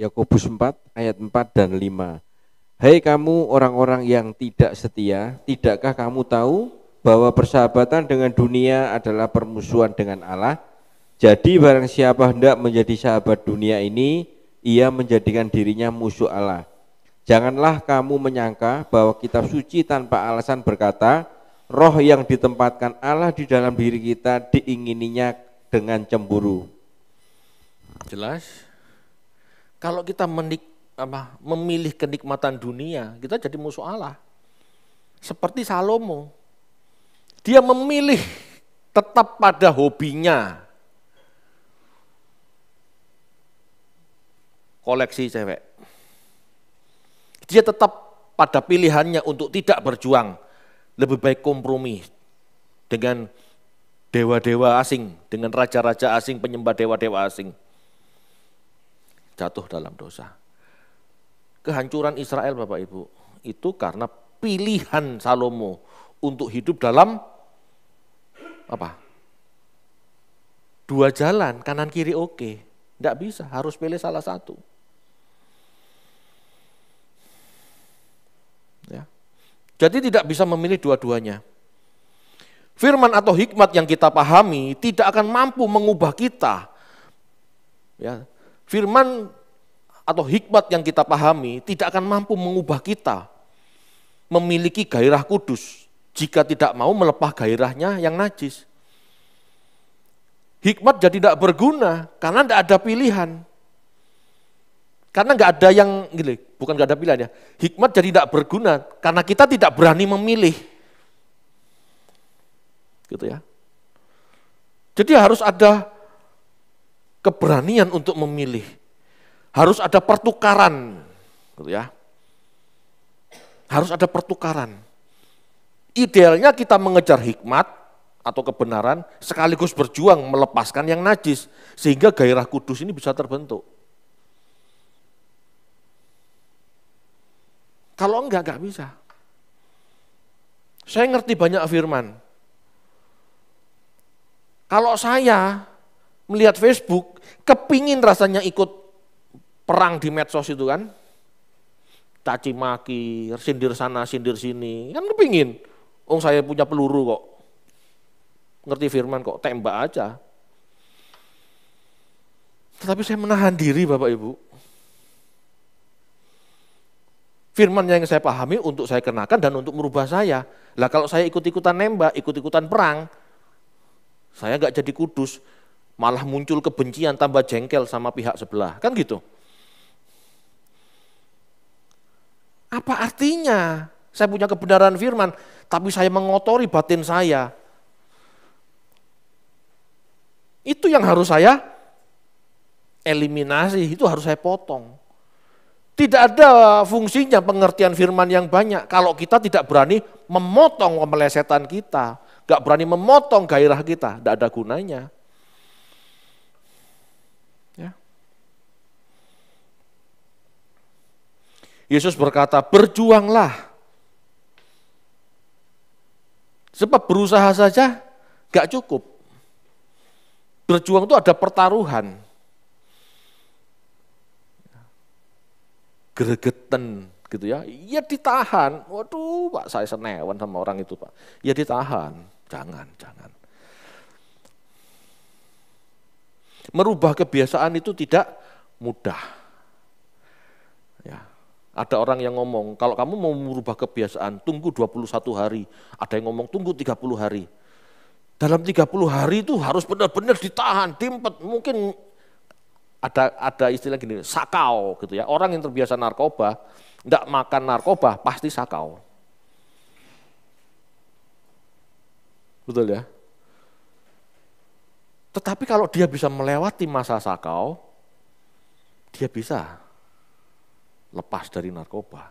Yakobus 4 ayat 4 dan 5. Hai kamu orang-orang yang tidak setia, tidakkah kamu tahu bahwa persahabatan dengan dunia adalah permusuhan dengan Allah? Jadi barang siapa hendak menjadi sahabat dunia ini, ia menjadikan dirinya musuh Allah. Janganlah kamu menyangka bahwa kitab suci tanpa alasan berkata, roh yang ditempatkan Allah di dalam diri kita diingininya dengan cemburu. Jelas? Kalau kita menik, apa, memilih kenikmatan dunia, kita jadi musuh Allah. Seperti Salomo. Dia memilih tetap pada hobinya. Koleksi cewek. Dia tetap pada pilihannya untuk tidak berjuang. Lebih baik kompromi dengan dewa-dewa asing, dengan raja-raja asing, penyembah dewa-dewa asing jatuh dalam dosa. Kehancuran Israel Bapak Ibu itu karena pilihan Salomo untuk hidup dalam apa? Dua jalan, kanan kiri oke. Tidak bisa, harus pilih salah satu. Ya. Jadi tidak bisa memilih dua-duanya. Firman atau hikmat yang kita pahami tidak akan mampu mengubah kita. Ya, firman atau hikmat yang kita pahami tidak akan mampu mengubah kita memiliki gairah kudus jika tidak mau melepah gairahnya yang najis. Hikmat jadi tidak berguna karena tidak ada pilihan. Karena nggak ada yang, gini, bukan nggak ada pilihan ya. Hikmat jadi tidak berguna karena kita tidak berani memilih. Gitu ya. Jadi harus ada keberanian untuk memilih. Harus ada pertukaran, gitu ya. Harus ada pertukaran. Idealnya kita mengejar hikmat atau kebenaran sekaligus berjuang melepaskan yang najis sehingga gairah kudus ini bisa terbentuk. Kalau enggak, enggak bisa. Saya ngerti banyak firman. Kalau saya melihat Facebook, kepingin rasanya ikut perang di medsos itu kan. Caci maki, sindir sana, sindir sini. Kan kepingin. Oh saya punya peluru kok. Ngerti firman kok, tembak aja. Tetapi saya menahan diri Bapak Ibu. Firman yang saya pahami untuk saya kenakan dan untuk merubah saya. Lah kalau saya ikut-ikutan nembak, ikut-ikutan perang, saya nggak jadi kudus malah muncul kebencian tambah jengkel sama pihak sebelah. Kan gitu. Apa artinya? Saya punya kebenaran firman, tapi saya mengotori batin saya. Itu yang harus saya eliminasi, itu harus saya potong. Tidak ada fungsinya pengertian firman yang banyak kalau kita tidak berani memotong pemelesetan kita, gak berani memotong gairah kita, tidak ada gunanya. Yesus berkata, berjuanglah. Sebab berusaha saja gak cukup. Berjuang itu ada pertaruhan. Gregetan gitu ya. Ya ditahan. Waduh Pak saya senewan sama orang itu Pak. Ya ditahan. Jangan, jangan. Merubah kebiasaan itu tidak mudah. Ada orang yang ngomong, kalau kamu mau merubah kebiasaan, tunggu 21 hari. Ada yang ngomong, tunggu 30 hari dalam 30 hari itu harus benar-benar ditahan, dimpet. Mungkin ada ada istilah gini, sakau gitu ya. Orang yang terbiasa narkoba, tidak makan narkoba pasti sakau. Betul ya? Tetapi kalau dia bisa melewati masa sakau, dia bisa lepas dari narkoba.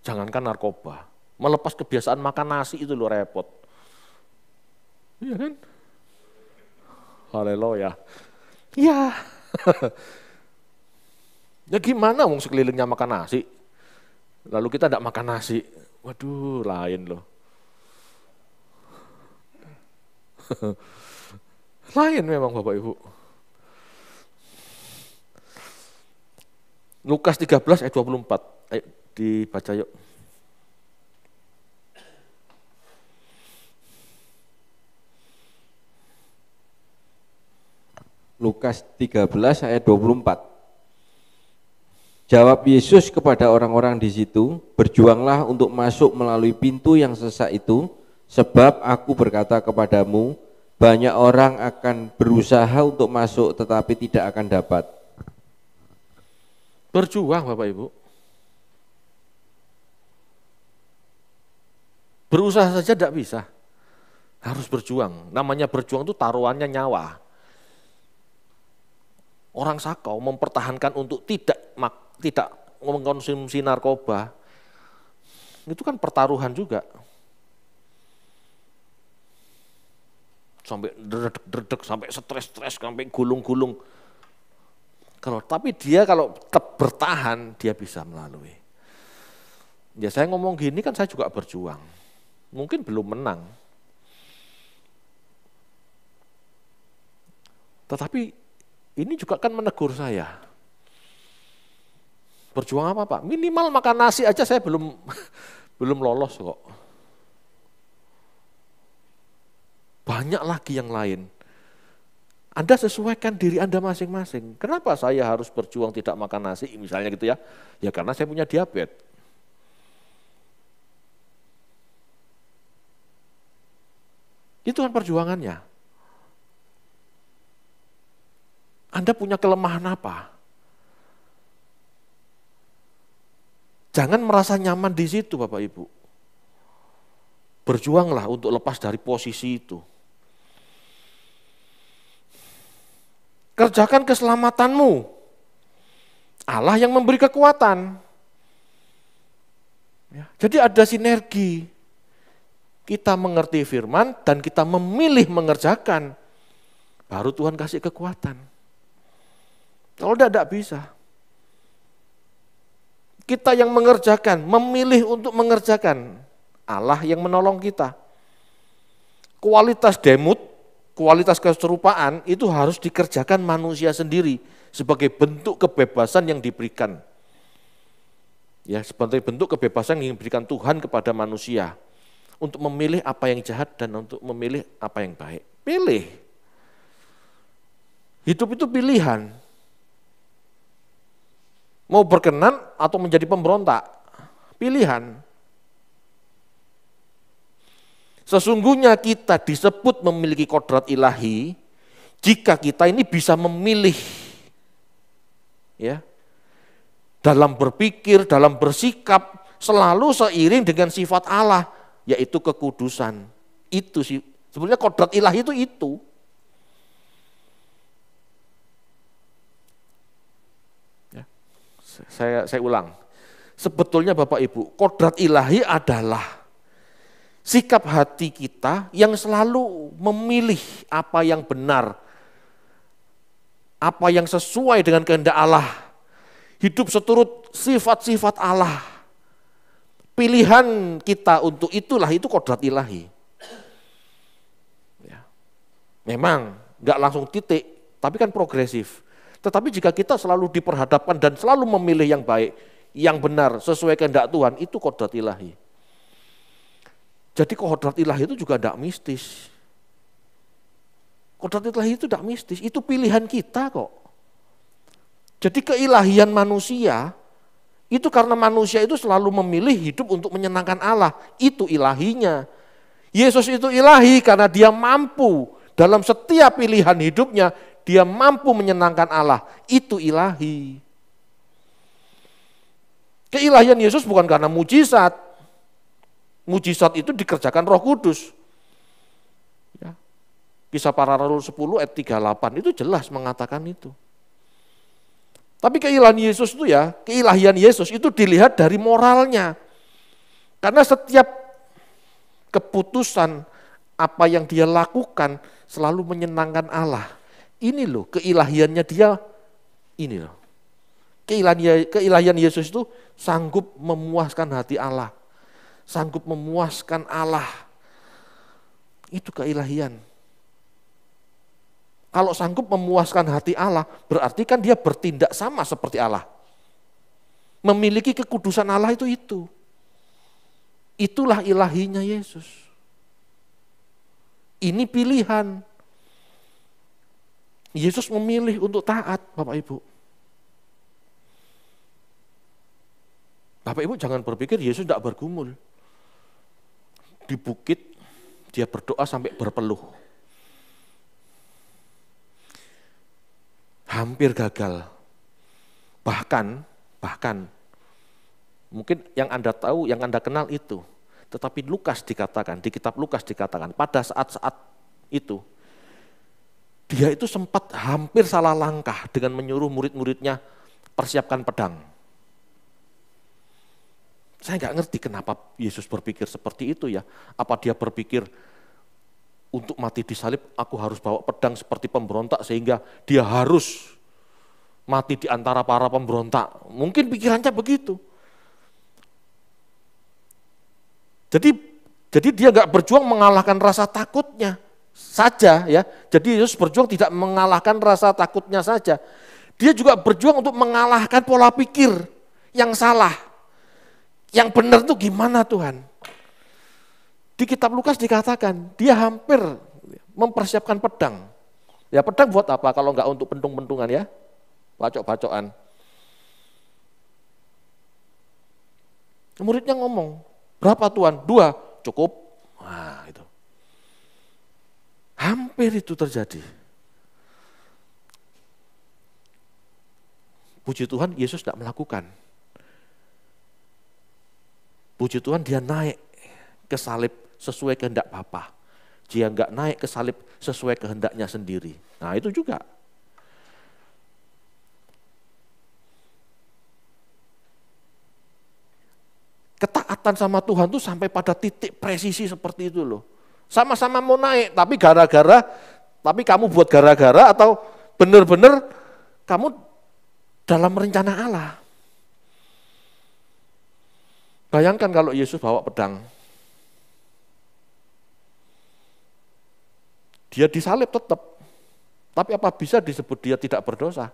Jangankan narkoba, melepas kebiasaan makan nasi itu lo repot. Iya kan? Haleluya. Iya. ya gimana wong sekelilingnya makan nasi? Lalu kita tidak makan nasi. Waduh, lain loh. lain memang Bapak Ibu. Lukas 13 ayat 24. Ayo dibaca yuk. Lukas 13 ayat 24. Jawab Yesus kepada orang-orang di situ, berjuanglah untuk masuk melalui pintu yang sesak itu, sebab aku berkata kepadamu, banyak orang akan berusaha untuk masuk tetapi tidak akan dapat. Berjuang Bapak Ibu. Berusaha saja tidak bisa. Harus berjuang. Namanya berjuang itu taruhannya nyawa orang sakau mempertahankan untuk tidak tidak mengkonsumsi narkoba, itu kan pertaruhan juga. Sampai dredek-dredek, sampai stres-stres, sampai gulung-gulung. Kalau tapi dia kalau tetap bertahan, dia bisa melalui. Ya saya ngomong gini kan saya juga berjuang. Mungkin belum menang. Tetapi ini juga kan menegur saya. Berjuang apa Pak? Minimal makan nasi aja saya belum belum lolos kok. Banyak lagi yang lain. Anda sesuaikan diri Anda masing-masing. Kenapa saya harus berjuang tidak makan nasi misalnya gitu ya? Ya karena saya punya diabetes. Itu kan perjuangannya. Anda punya kelemahan apa? Jangan merasa nyaman di situ Bapak Ibu. Berjuanglah untuk lepas dari posisi itu. Kerjakan keselamatanmu. Allah yang memberi kekuatan. Ya, jadi ada sinergi. Kita mengerti firman dan kita memilih mengerjakan. Baru Tuhan kasih kekuatan. Kalau tidak, tidak bisa. Kita yang mengerjakan, memilih untuk mengerjakan. Allah yang menolong kita. Kualitas demut, kualitas keserupaan itu harus dikerjakan manusia sendiri sebagai bentuk kebebasan yang diberikan. Ya, sebagai bentuk kebebasan yang diberikan Tuhan kepada manusia untuk memilih apa yang jahat dan untuk memilih apa yang baik. Pilih. Hidup itu pilihan. Mau berkenan atau menjadi pemberontak? Pilihan. Sesungguhnya kita disebut memiliki kodrat ilahi jika kita ini bisa memilih ya dalam berpikir, dalam bersikap selalu seiring dengan sifat Allah yaitu kekudusan. Itu sih sebenarnya kodrat ilahi itu itu. Ya. Saya saya ulang. Sebetulnya Bapak Ibu, kodrat ilahi adalah sikap hati kita yang selalu memilih apa yang benar, apa yang sesuai dengan kehendak Allah. Hidup seturut sifat-sifat Allah. Pilihan kita untuk itulah itu kodrat ilahi. Ya. Memang nggak langsung titik, tapi kan progresif. Tetapi jika kita selalu diperhadapkan dan selalu memilih yang baik, yang benar sesuai kehendak Tuhan itu kodrat ilahi. Jadi kodrat ilahi itu juga tidak mistis. Kodrat ilahi itu tidak mistis, itu pilihan kita kok. Jadi keilahian manusia itu karena manusia itu selalu memilih hidup untuk menyenangkan Allah, itu ilahinya. Yesus itu ilahi karena dia mampu dalam setiap pilihan hidupnya, dia mampu menyenangkan Allah, itu ilahi. Keilahian Yesus bukan karena mujizat. Mujizat itu dikerjakan roh kudus. Ya. Kisah para Rasul 10 ayat 38 itu jelas mengatakan itu. Tapi keilahian Yesus itu ya, keilahian Yesus itu dilihat dari moralnya. Karena setiap keputusan apa yang dia lakukan selalu menyenangkan Allah. Ini loh keilahiannya dia, ini loh. Keilahian, keilahian Yesus itu sanggup memuaskan hati Allah, sanggup memuaskan Allah. Itu keilahian. Kalau sanggup memuaskan hati Allah, berarti kan dia bertindak sama seperti Allah. Memiliki kekudusan Allah itu itu. Itulah ilahinya Yesus. Ini pilihan. Yesus memilih untuk taat, Bapak Ibu. Bapak Ibu jangan berpikir Yesus tidak bergumul. Di bukit dia berdoa sampai berpeluh. Hampir gagal. Bahkan, bahkan, mungkin yang Anda tahu, yang Anda kenal itu. Tetapi Lukas dikatakan, di kitab Lukas dikatakan, pada saat-saat itu, dia itu sempat hampir salah langkah dengan menyuruh murid-muridnya persiapkan pedang. Saya nggak ngerti kenapa Yesus berpikir seperti itu ya. Apa dia berpikir untuk mati di salib aku harus bawa pedang seperti pemberontak sehingga dia harus mati di antara para pemberontak. Mungkin pikirannya begitu. Jadi jadi dia nggak berjuang mengalahkan rasa takutnya saja ya. Jadi Yesus berjuang tidak mengalahkan rasa takutnya saja. Dia juga berjuang untuk mengalahkan pola pikir yang salah. Yang benar itu gimana Tuhan? Di kitab Lukas dikatakan dia hampir mempersiapkan pedang. Ya pedang buat apa kalau enggak untuk pentung-pentungan ya? Bacok-bacokan. Muridnya ngomong, berapa Tuhan? Dua, cukup. Nah, itu. Hampir itu terjadi. Puji Tuhan, Yesus tidak melakukan. Puji Tuhan dia naik ke salib sesuai kehendak Bapa. Dia enggak naik ke salib sesuai kehendaknya sendiri. Nah itu juga. Ketaatan sama Tuhan tuh sampai pada titik presisi seperti itu loh. Sama-sama mau naik, tapi gara-gara, tapi kamu buat gara-gara atau benar-benar kamu dalam rencana Allah. Bayangkan kalau Yesus bawa pedang. Dia disalib tetap. Tapi apa bisa disebut dia tidak berdosa?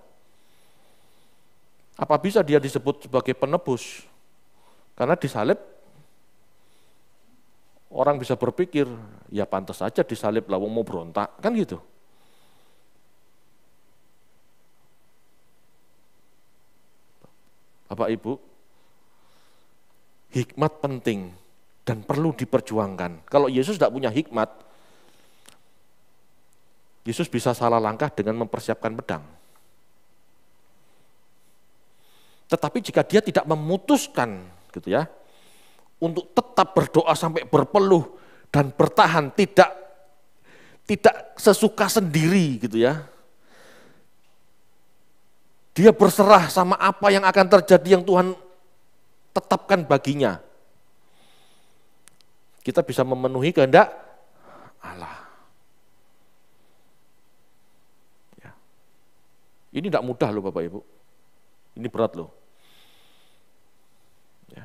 Apa bisa dia disebut sebagai penebus? Karena disalib, orang bisa berpikir, ya pantas saja disalib lawang mau berontak, kan gitu. Bapak Ibu, hikmat penting dan perlu diperjuangkan. Kalau Yesus tidak punya hikmat, Yesus bisa salah langkah dengan mempersiapkan pedang. Tetapi jika dia tidak memutuskan gitu ya, untuk tetap berdoa sampai berpeluh dan bertahan tidak tidak sesuka sendiri gitu ya. Dia berserah sama apa yang akan terjadi yang Tuhan tetapkan baginya. Kita bisa memenuhi kehendak Allah. Ya. Ini tidak mudah loh Bapak Ibu. Ini berat loh. Ya.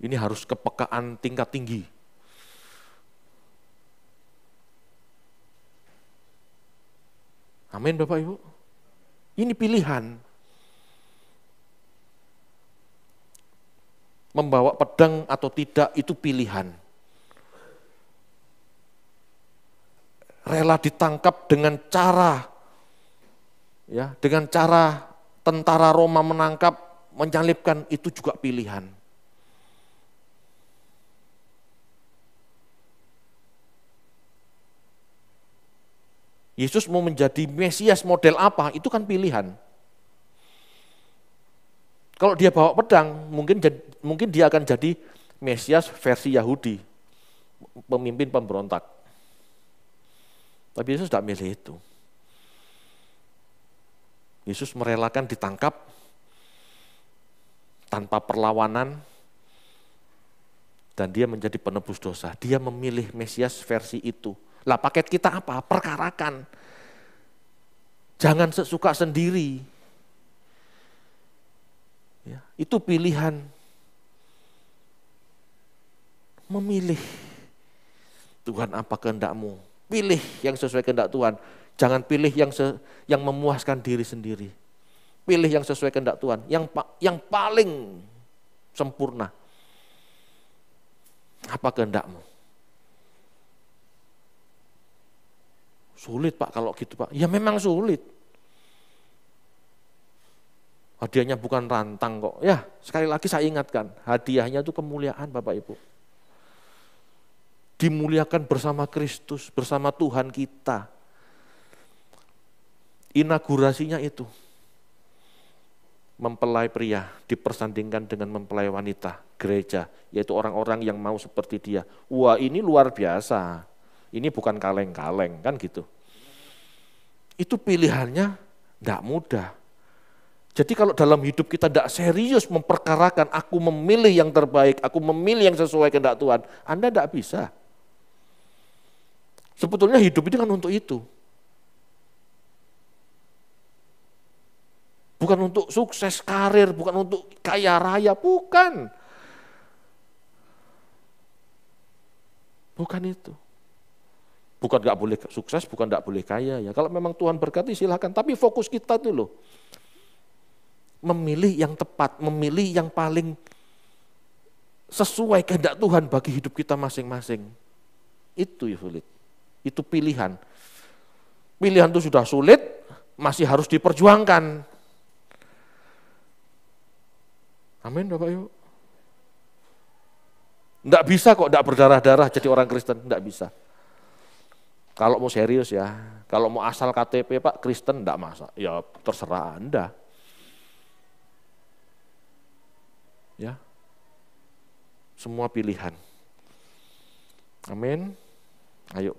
Ini harus kepekaan tingkat tinggi. Amin Bapak Ibu. Ini pilihan. Membawa pedang atau tidak itu pilihan. Rela ditangkap dengan cara ya, dengan cara tentara Roma menangkap, menyalibkan itu juga pilihan. Yesus mau menjadi Mesias model apa, itu kan pilihan. Kalau dia bawa pedang, mungkin mungkin dia akan jadi Mesias versi Yahudi, pemimpin pemberontak. Tapi Yesus tidak milih itu. Yesus merelakan ditangkap tanpa perlawanan dan dia menjadi penebus dosa. Dia memilih Mesias versi itu lah paket kita apa? Perkarakan. Jangan sesuka sendiri. Ya, itu pilihan. Memilih. Tuhan apa kehendakmu? Pilih yang sesuai kehendak Tuhan. Jangan pilih yang se, yang memuaskan diri sendiri. Pilih yang sesuai kehendak Tuhan, yang yang paling sempurna. Apa kehendakmu? Sulit Pak kalau gitu Pak. Ya memang sulit. Hadiahnya bukan rantang kok. Ya sekali lagi saya ingatkan, hadiahnya itu kemuliaan Bapak Ibu. Dimuliakan bersama Kristus, bersama Tuhan kita. Inaugurasinya itu. Mempelai pria dipersandingkan dengan mempelai wanita, gereja, yaitu orang-orang yang mau seperti dia. Wah ini luar biasa. Ini bukan kaleng-kaleng, kan gitu. Itu pilihannya tidak mudah. Jadi kalau dalam hidup kita tidak serius memperkarakan, aku memilih yang terbaik, aku memilih yang sesuai kehendak Tuhan, Anda tidak bisa. Sebetulnya hidup ini kan untuk itu. Bukan untuk sukses karir, bukan untuk kaya raya, bukan. Bukan itu. Bukan nggak boleh sukses, bukan nggak boleh kaya ya. Kalau memang Tuhan berkati silahkan. Tapi fokus kita dulu memilih yang tepat, memilih yang paling sesuai kehendak Tuhan bagi hidup kita masing-masing. Itu ya sulit. Itu pilihan. Pilihan itu sudah sulit, masih harus diperjuangkan. Amin Bapak Ibu. Enggak bisa kok enggak berdarah-darah jadi orang Kristen, enggak bisa. Kalau mau serius ya, kalau mau asal KTP Pak Kristen enggak masa, ya terserah Anda. Ya. Semua pilihan. Amin. Ayo